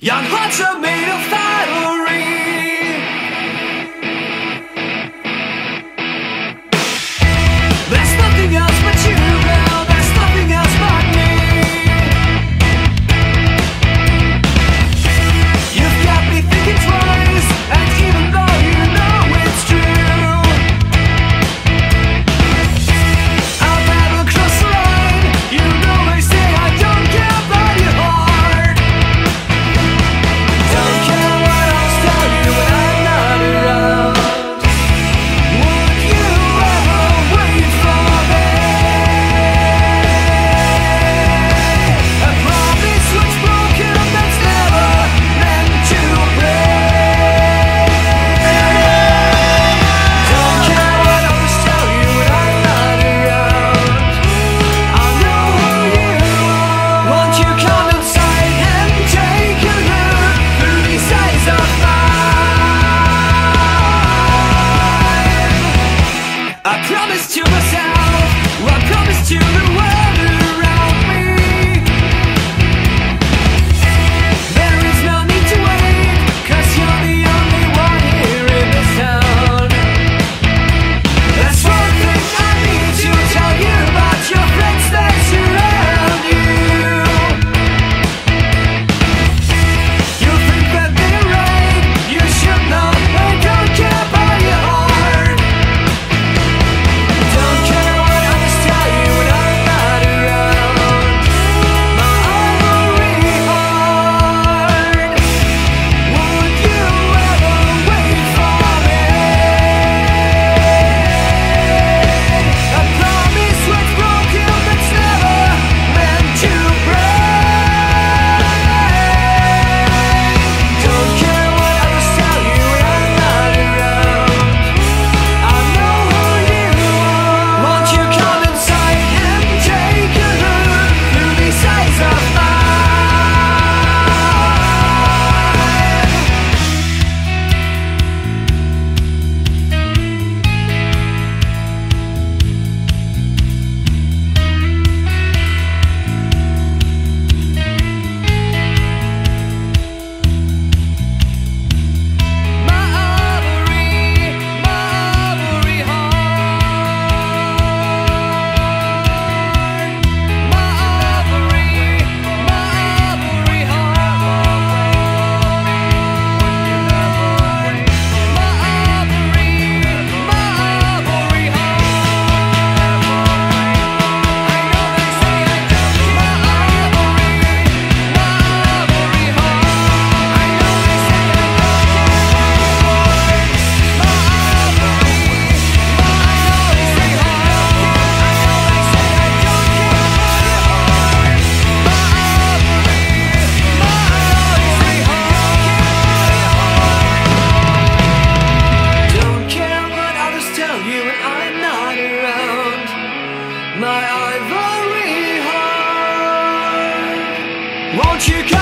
Young hearts are made of fire. promise to myself, I promise to the world? my ivory heart. Won't you come?